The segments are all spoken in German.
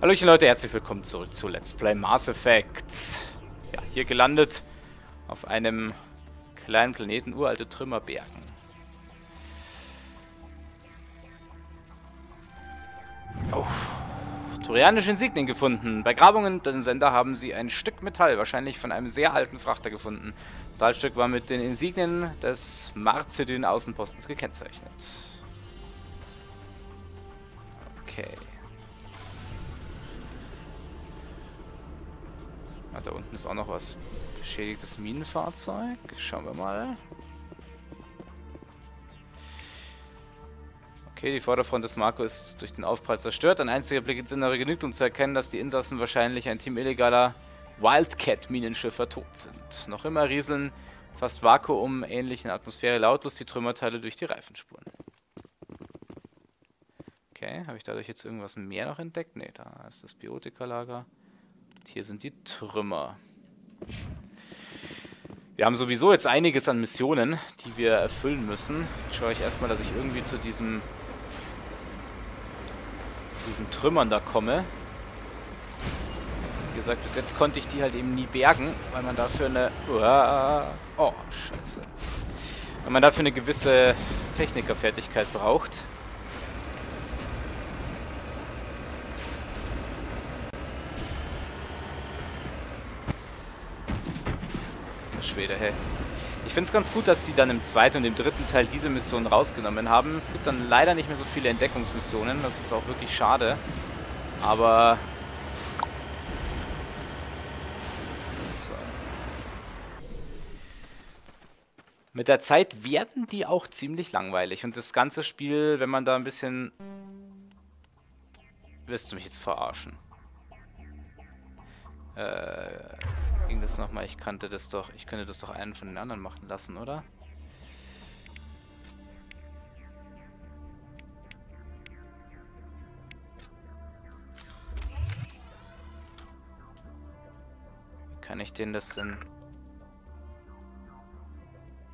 Hallöchen Leute, herzlich willkommen zurück zu Let's Play Mass Effect. Ja, hier gelandet auf einem kleinen Planeten, uralte Trümmerbergen. Oh, Turianische Insignien gefunden. Bei Grabungen den Sender haben sie ein Stück Metall, wahrscheinlich von einem sehr alten Frachter gefunden. Das Teilstück war mit den Insignien des Marzidyn-Außenpostens gekennzeichnet. Okay. Ah, da unten ist auch noch was. Beschädigtes Minenfahrzeug. Schauen wir mal. Okay, die Vorderfront des Marco ist durch den Aufprall zerstört. Ein einziger Blick ins Innere genügt, um zu erkennen, dass die Insassen wahrscheinlich ein Team illegaler Wildcat-Minenschiffer tot sind. Noch immer rieseln fast vakuum-ähnlichen Atmosphäre lautlos die Trümmerteile durch die Reifenspuren. Okay, habe ich dadurch jetzt irgendwas mehr noch entdeckt? Ne, da ist das Biotika-Lager. Hier sind die Trümmer. Wir haben sowieso jetzt einiges an Missionen, die wir erfüllen müssen. Ich schaue ich erstmal, dass ich irgendwie zu diesem diesen Trümmern da komme. Wie gesagt, bis jetzt konnte ich die halt eben nie bergen, weil man dafür eine... Oh, scheiße. Weil man dafür eine gewisse Technikerfertigkeit braucht. Schwede, hey. Ich finde es ganz gut, dass sie dann im zweiten und im dritten Teil diese Mission rausgenommen haben. Es gibt dann leider nicht mehr so viele Entdeckungsmissionen. Das ist auch wirklich schade. Aber... So. Mit der Zeit werden die auch ziemlich langweilig. Und das ganze Spiel, wenn man da ein bisschen... Wirst du mich jetzt verarschen? Äh ging das nochmal? Ich kannte das doch. Ich könnte das doch einen von den anderen machen lassen, oder? Wie kann ich denen das denn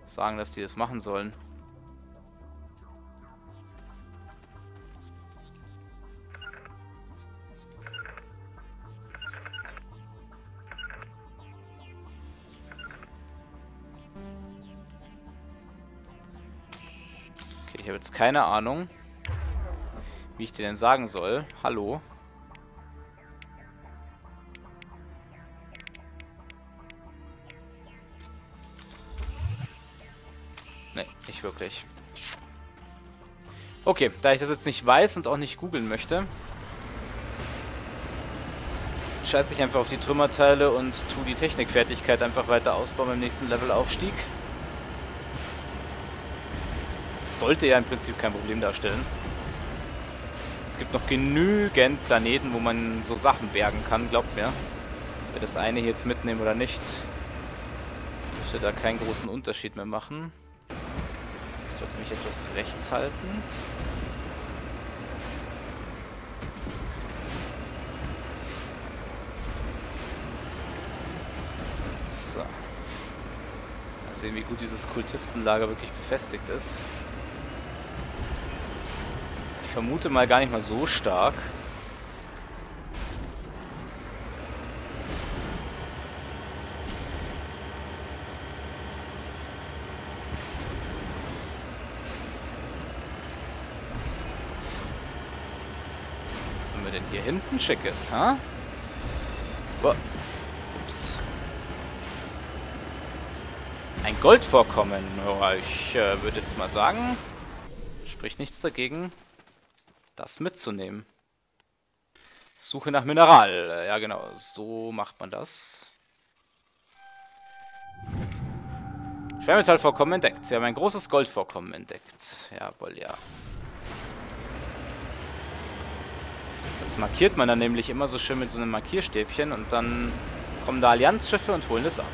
sagen, dass die das machen sollen? Keine Ahnung, wie ich dir denn sagen soll. Hallo. Ne, nicht wirklich. Okay, da ich das jetzt nicht weiß und auch nicht googeln möchte, scheiße ich einfach auf die Trümmerteile und tu die Technikfertigkeit einfach weiter ausbauen beim nächsten Levelaufstieg sollte ja im Prinzip kein Problem darstellen. Es gibt noch genügend Planeten, wo man so Sachen bergen kann, glaubt mir. Wer das eine hier jetzt mitnehmen oder nicht, müsste da keinen großen Unterschied mehr machen. Ich sollte mich etwas rechts halten. So. Mal sehen, wie gut dieses Kultistenlager wirklich befestigt ist vermute mal gar nicht mal so stark. Was haben wir denn hier hinten schickes, ha? Huh? Ups. Ein Goldvorkommen. Ja, ich äh, würde jetzt mal sagen, spricht nichts dagegen, das mitzunehmen. Suche nach Mineral. Ja, genau. So macht man das. Schwermetallvorkommen entdeckt. Sie haben ein großes Goldvorkommen entdeckt. Jawohl, ja. Das markiert man dann nämlich immer so schön mit so einem Markierstäbchen und dann kommen da Allianzschiffe und holen es ab.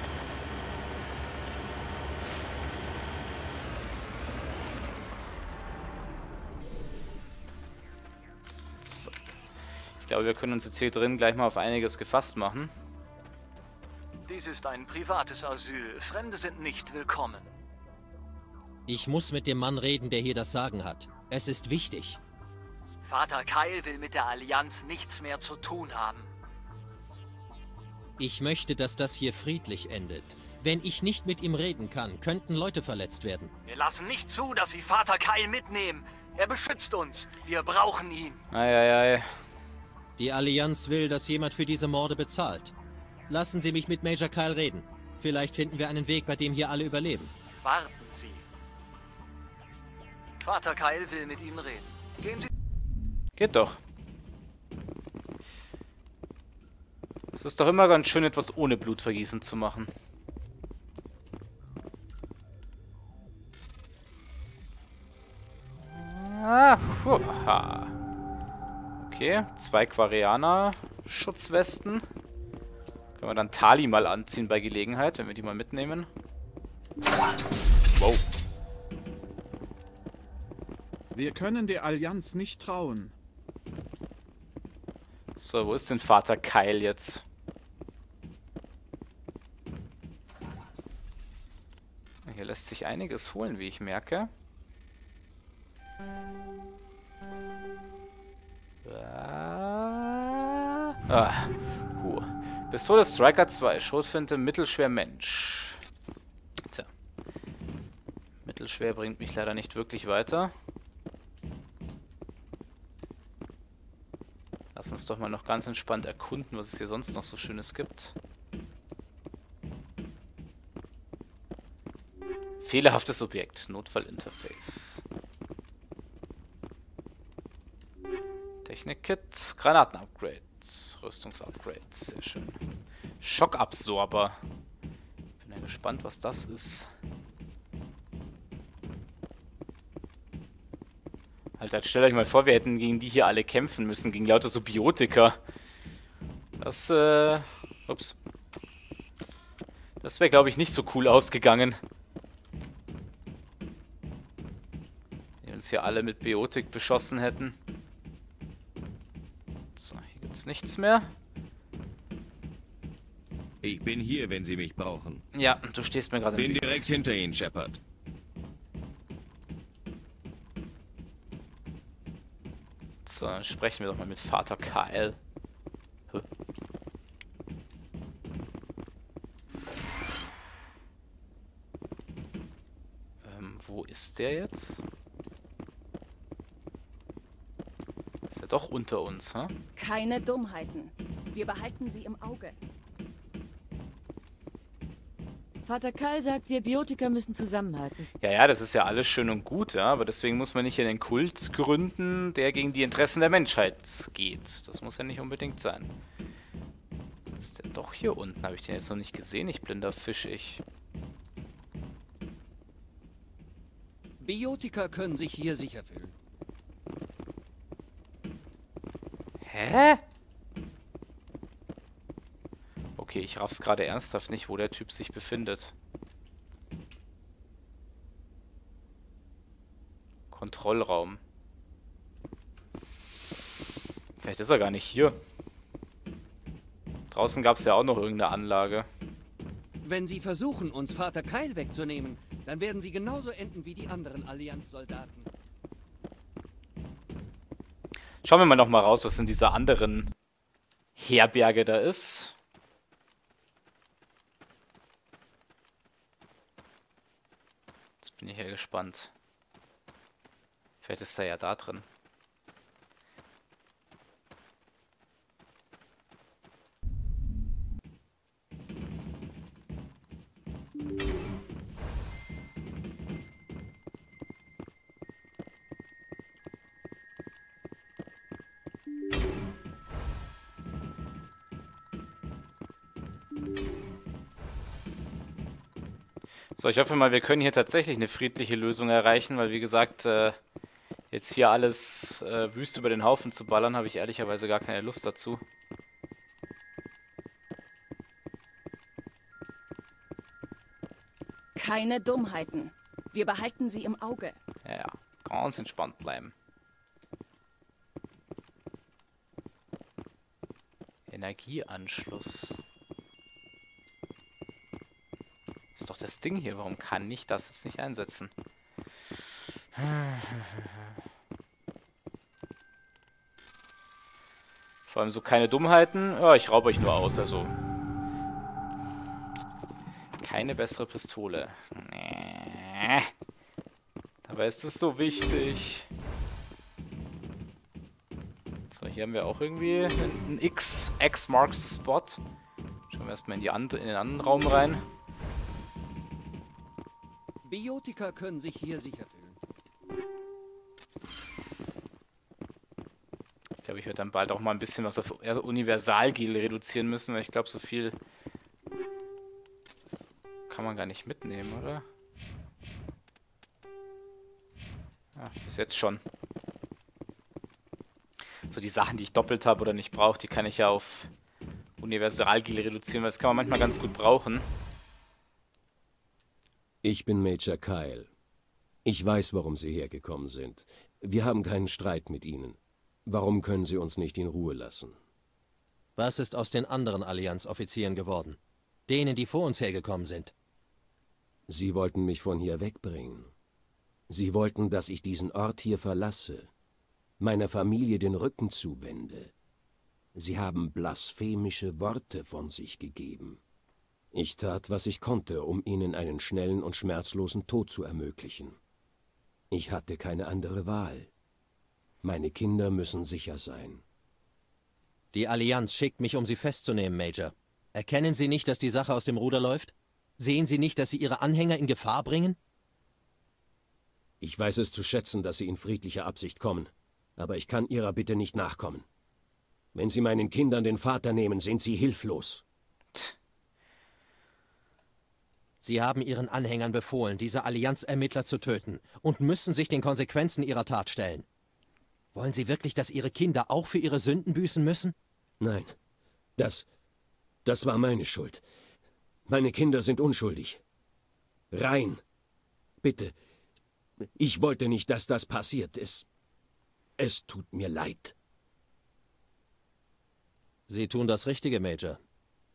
Glaube, wir können uns jetzt hier drin gleich mal auf einiges gefasst machen. Dies ist ein privates Asyl. Fremde sind nicht willkommen. Ich muss mit dem Mann reden, der hier das Sagen hat. Es ist wichtig. Vater Kyle will mit der Allianz nichts mehr zu tun haben. Ich möchte, dass das hier friedlich endet. Wenn ich nicht mit ihm reden kann, könnten Leute verletzt werden. Wir lassen nicht zu, dass Sie Vater Kyle mitnehmen. Er beschützt uns. Wir brauchen ihn. Eieiei. Die Allianz will, dass jemand für diese Morde bezahlt. Lassen Sie mich mit Major Kyle reden. Vielleicht finden wir einen Weg, bei dem hier alle überleben. Warten Sie. Vater Kyle will mit Ihnen reden. Gehen Sie. Geht doch. Es ist doch immer ganz schön, etwas ohne Blutvergießen zu machen. Ah, huha. Okay, zwei Quarianer-Schutzwesten. Können wir dann Tali mal anziehen bei Gelegenheit, wenn wir die mal mitnehmen. Wow. Wir können der Allianz nicht trauen. So, wo ist denn Vater Kyle jetzt? Hier lässt sich einiges holen, wie ich merke. Ah, huh. Pistole Striker 2, Schrotfinte, mittelschwer Mensch. Tja. Mittelschwer bringt mich leider nicht wirklich weiter. Lass uns doch mal noch ganz entspannt erkunden, was es hier sonst noch so Schönes gibt. Fehlerhaftes Objekt, Notfallinterface. Technik-Kit, Granaten-Upgrades, Rüstungs-Upgrades, sehr schön. Schockabsorber. Bin ja gespannt, was das ist. Alter, stellt euch mal vor, wir hätten gegen die hier alle kämpfen müssen, gegen lauter so Biotika. Das, äh... Ups. Das wäre, glaube ich, nicht so cool ausgegangen. Die uns hier alle mit Biotik beschossen hätten. Gibt's nichts mehr. Ich bin hier, wenn Sie mich brauchen. Ja, du stehst mir gerade im Bin Weg. direkt hinter Ihnen, Shepard. So, dann sprechen wir doch mal mit Vater Kyle. Ähm, wo ist der jetzt? Ist er doch unter uns, hä? Keine Dummheiten. Wir behalten sie im Auge. Vater Karl sagt, wir Biotiker müssen zusammenhalten. Ja, ja, das ist ja alles schön und gut, ja, aber deswegen muss man nicht hier den Kult gründen, der gegen die Interessen der Menschheit geht. Das muss ja nicht unbedingt sein. Ist der doch hier unten? Habe ich den jetzt noch nicht gesehen? Ich blinder Fisch, ich. Biotiker können sich hier sicher fühlen. Hä? Okay, ich raff's gerade ernsthaft nicht, wo der Typ sich befindet. Kontrollraum. Vielleicht ist er gar nicht hier. Draußen gab's ja auch noch irgendeine Anlage. Wenn Sie versuchen, uns Vater Kyle wegzunehmen, dann werden Sie genauso enden wie die anderen Allianzsoldaten. Schauen wir mal noch mal raus, was in dieser anderen Herberge da ist. Jetzt bin ich ja gespannt. Vielleicht ist er ja da drin. Ich hoffe mal, wir können hier tatsächlich eine friedliche Lösung erreichen, weil wie gesagt, äh, jetzt hier alles äh, wüst über den Haufen zu ballern, habe ich ehrlicherweise gar keine Lust dazu. Keine Dummheiten. Wir behalten sie im Auge. Ja, ja, ganz entspannt bleiben. Energieanschluss. Das Ding hier. Warum kann ich das jetzt nicht einsetzen? Vor allem so keine Dummheiten. Ja, ich raube euch nur aus, also. Keine bessere Pistole. Nee. Dabei ist es so wichtig. So, hier haben wir auch irgendwie ein X. X marks the spot. Schauen wir erstmal in, die in den anderen Raum rein. Biotiker können sich hier sicher fühlen. Ich glaube, ich werde dann bald auch mal ein bisschen was auf Universalgel reduzieren müssen, weil ich glaube, so viel kann man gar nicht mitnehmen, oder? Ja, bis jetzt schon. So die Sachen, die ich doppelt habe oder nicht brauche, die kann ich ja auf Universalgel reduzieren, weil das kann man manchmal ganz gut brauchen. Ich bin Major Kyle. Ich weiß, warum Sie hergekommen sind. Wir haben keinen Streit mit Ihnen. Warum können Sie uns nicht in Ruhe lassen? Was ist aus den anderen Allianz-Offizieren geworden? Denen, die vor uns hergekommen sind? Sie wollten mich von hier wegbringen. Sie wollten, dass ich diesen Ort hier verlasse, meiner Familie den Rücken zuwende. Sie haben blasphemische Worte von sich gegeben. Ich tat, was ich konnte, um ihnen einen schnellen und schmerzlosen Tod zu ermöglichen. Ich hatte keine andere Wahl. Meine Kinder müssen sicher sein. Die Allianz schickt mich, um sie festzunehmen, Major. Erkennen Sie nicht, dass die Sache aus dem Ruder läuft? Sehen Sie nicht, dass Sie Ihre Anhänger in Gefahr bringen? Ich weiß es zu schätzen, dass Sie in friedlicher Absicht kommen, aber ich kann Ihrer Bitte nicht nachkommen. Wenn Sie meinen Kindern den Vater nehmen, sind Sie hilflos. Sie haben Ihren Anhängern befohlen, diese Allianz-Ermittler zu töten und müssen sich den Konsequenzen Ihrer Tat stellen. Wollen Sie wirklich, dass Ihre Kinder auch für ihre Sünden büßen müssen? Nein, das. das war meine Schuld. Meine Kinder sind unschuldig. Rein. Bitte. Ich wollte nicht, dass das passiert. Es. Es tut mir leid. Sie tun das Richtige, Major.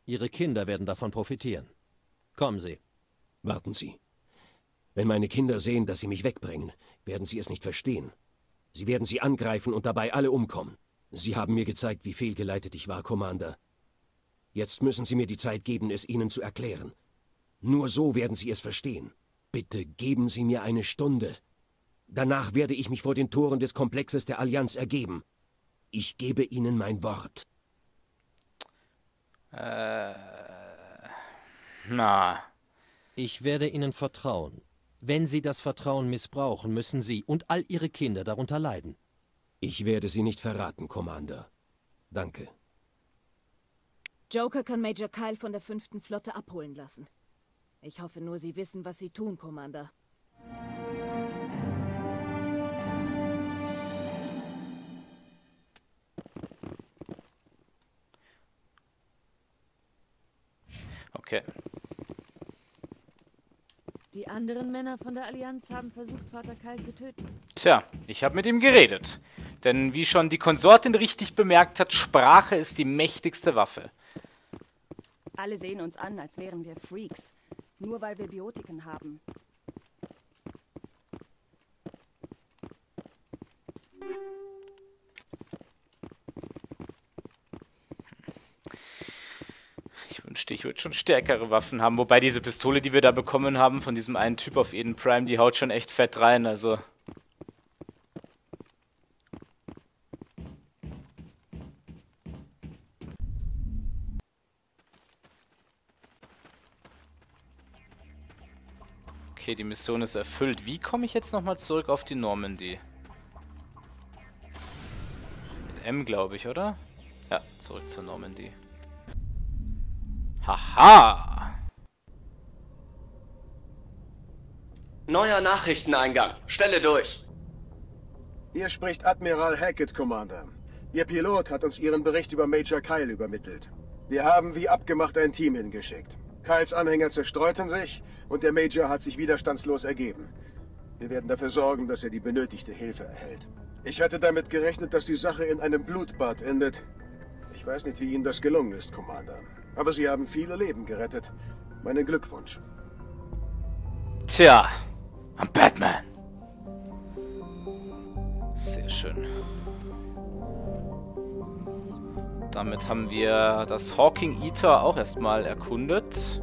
Ihre Kinder werden davon profitieren. Kommen Sie. Warten Sie. Wenn meine Kinder sehen, dass Sie mich wegbringen, werden sie es nicht verstehen. Sie werden Sie angreifen und dabei alle umkommen. Sie haben mir gezeigt, wie fehlgeleitet ich war, Commander. Jetzt müssen Sie mir die Zeit geben, es Ihnen zu erklären. Nur so werden Sie es verstehen. Bitte geben Sie mir eine Stunde. Danach werde ich mich vor den Toren des Komplexes der Allianz ergeben. Ich gebe Ihnen mein Wort. Äh. Na. Ich werde Ihnen vertrauen. Wenn Sie das Vertrauen missbrauchen, müssen Sie und all Ihre Kinder darunter leiden. Ich werde Sie nicht verraten, Commander. Danke. Joker kann Major Kyle von der fünften Flotte abholen lassen. Ich hoffe nur, Sie wissen, was Sie tun, Commander. Okay. Die anderen Männer von der Allianz haben versucht, Vater Kyle zu töten. Tja, ich habe mit ihm geredet. Denn wie schon die Konsortin richtig bemerkt hat, Sprache ist die mächtigste Waffe. Alle sehen uns an, als wären wir Freaks. Nur weil wir Biotiken haben. Wünschte, ich würde schon stärkere Waffen haben. Wobei diese Pistole, die wir da bekommen haben, von diesem einen Typ auf Eden Prime, die haut schon echt fett rein. Also. Okay, die Mission ist erfüllt. Wie komme ich jetzt nochmal zurück auf die Normandy? Mit M, glaube ich, oder? Ja, zurück zur Normandy. Haha! Neuer Nachrichteneingang. Stelle durch. Hier spricht Admiral Hackett, Commander. Ihr Pilot hat uns Ihren Bericht über Major Kyle übermittelt. Wir haben wie abgemacht ein Team hingeschickt. Kyles Anhänger zerstreuten sich und der Major hat sich widerstandslos ergeben. Wir werden dafür sorgen, dass er die benötigte Hilfe erhält. Ich hatte damit gerechnet, dass die Sache in einem Blutbad endet. Ich weiß nicht, wie Ihnen das gelungen ist, Commander. Aber Sie haben viele Leben gerettet. Meinen Glückwunsch. Tja, am Batman. Sehr schön. damit haben wir das Hawking Eater auch erstmal erkundet.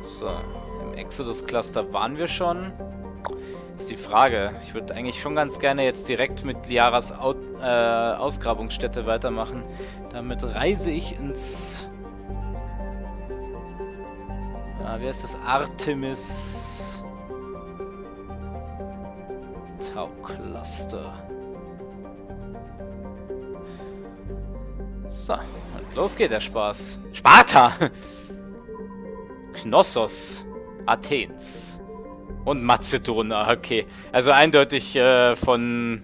So, im Exodus Cluster waren wir schon. Ist die Frage. Ich würde eigentlich schon ganz gerne jetzt direkt mit Liaras Au äh, Ausgrabungsstätte weitermachen. Damit reise ich ins... Ah, wer ist das? Artemis... Tau Cluster. So, und los geht der Spaß. Sparta! Knossos Athens. Und Mazedona, okay. Also eindeutig äh, von...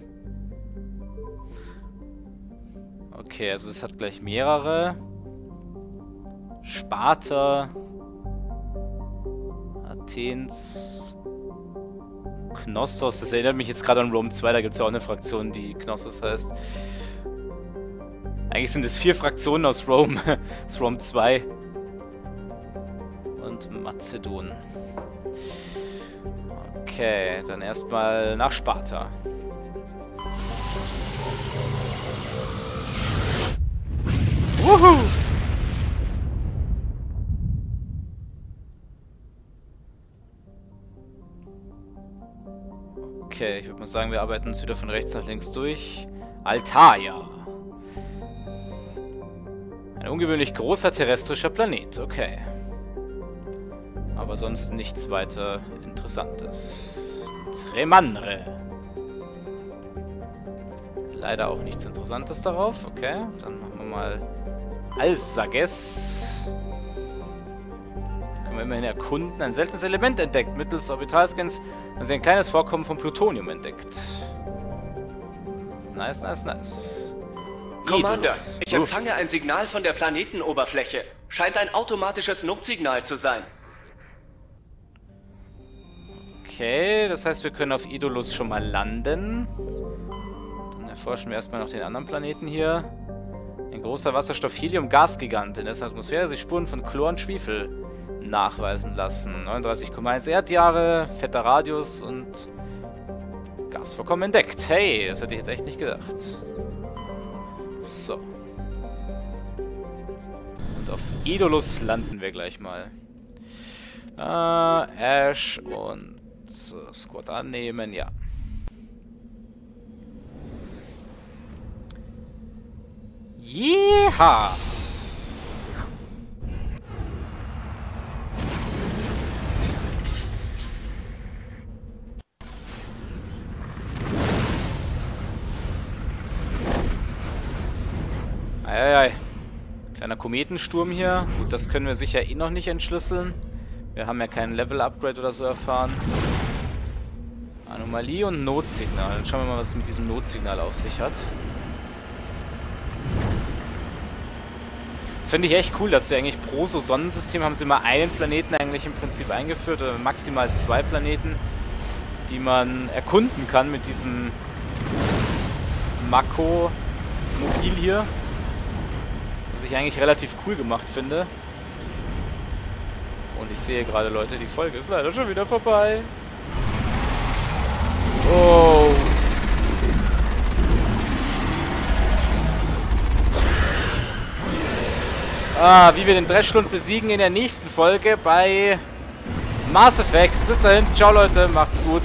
Okay, also es hat gleich mehrere. Sparta. Athens. Knossos. Das erinnert mich jetzt gerade an Rome 2. Da gibt es ja auch eine Fraktion, die Knossos heißt. Eigentlich sind es vier Fraktionen aus Rome. aus Rome 2. Und Mazedon. Okay, dann erstmal nach Sparta. Wuhu! Okay, ich würde mal sagen, wir arbeiten uns wieder von rechts nach links durch. Altaia. Ein ungewöhnlich großer terrestrischer Planet, okay. Aber sonst nichts weiter Interessantes. Tremanre. Leider auch nichts Interessantes darauf. Okay, dann machen wir mal Alsages. Können wir immerhin erkunden. Ein seltenes Element entdeckt. Mittels Orbitalscans haben sie ein kleines Vorkommen von Plutonium entdeckt. Nice, nice, nice. Commander, ich empfange ein Signal von der Planetenoberfläche. Scheint ein automatisches Notsignal zu sein. Okay, das heißt, wir können auf Idolus schon mal landen. Dann erforschen wir erstmal noch den anderen Planeten hier. Ein großer Wasserstoff-Helium-Gasgigant in dessen Atmosphäre sich Spuren von Chlor und Schwefel nachweisen lassen. 39,1 Erdjahre, fetter Radius und Gasvorkommen entdeckt. Hey, das hätte ich jetzt echt nicht gedacht. So. Und auf Idolus landen wir gleich mal. Äh, Ash und Squad annehmen, ja. Jeha! Eieiei. Kleiner Kometensturm hier. Gut, das können wir sicher eh noch nicht entschlüsseln. Wir haben ja kein Level-Upgrade oder so erfahren. Anomalie und Notsignal. Dann schauen wir mal, was es mit diesem Notsignal auf sich hat. Das finde ich echt cool, dass sie eigentlich pro so Sonnensystem haben sie mal einen Planeten eigentlich im Prinzip eingeführt, oder maximal zwei Planeten, die man erkunden kann mit diesem Mako-Mobil hier. Was ich eigentlich relativ cool gemacht finde. Und ich sehe gerade, Leute, die Folge ist leider schon wieder vorbei. Oh. Ah, wie wir den Dreschlund besiegen in der nächsten Folge bei Mass Effect. Bis dahin, ciao Leute, macht's gut.